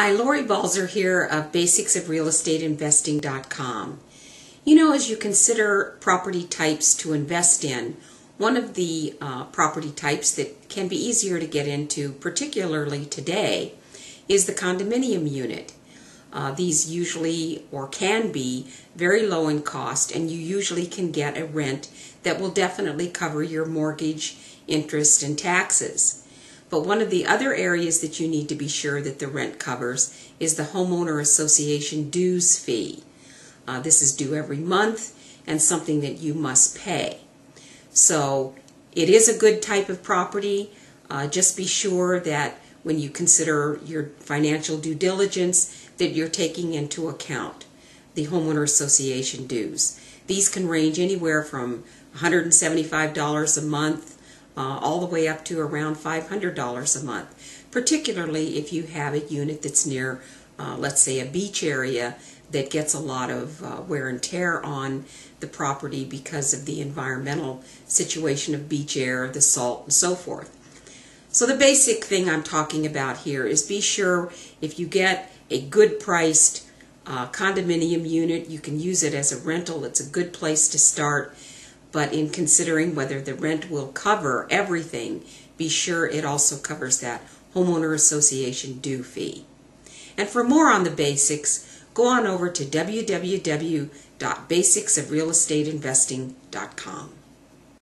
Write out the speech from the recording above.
Hi, Lorie Balzar here of basicsofrealestateinvesting.com. You know, as you consider property types to invest in, one of the uh, property types that can be easier to get into, particularly today, is the condominium unit. Uh, these usually or can be very low in cost, and you usually can get a rent that will definitely cover your mortgage, interest, and taxes. But one of the other areas that you need to be sure that the rent covers is the homeowner association dues fee. Uh, this is due every month and something that you must pay. So it is a good type of property. Uh, just be sure that when you consider your financial due diligence that you're taking into account the homeowner association dues. These can range anywhere from $175 a month uh, all the way up to around $500 a month, particularly if you have a unit that's near, uh, let's say, a beach area that gets a lot of uh, wear and tear on the property because of the environmental situation of beach air, the salt, and so forth. So the basic thing I'm talking about here is be sure if you get a good priced uh, condominium unit, you can use it as a rental. It's a good place to start but in considering whether the rent will cover everything, be sure it also covers that homeowner association due fee. And for more on the basics, go on over to www.basicsofrealestateinvesting.com.